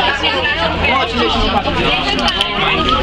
Pode mexer no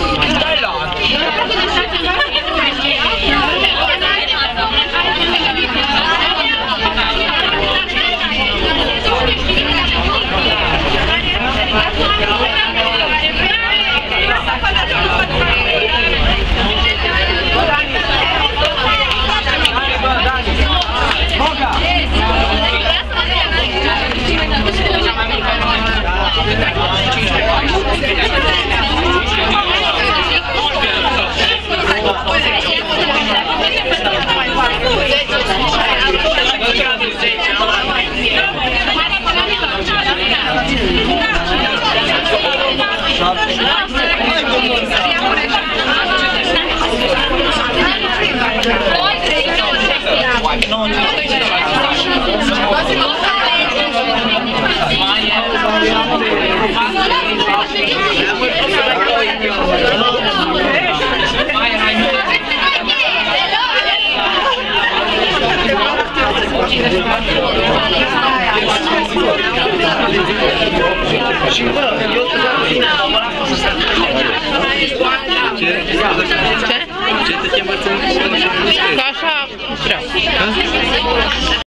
Și bă, eu Ce? Ce te cheamă să Că așa vreau.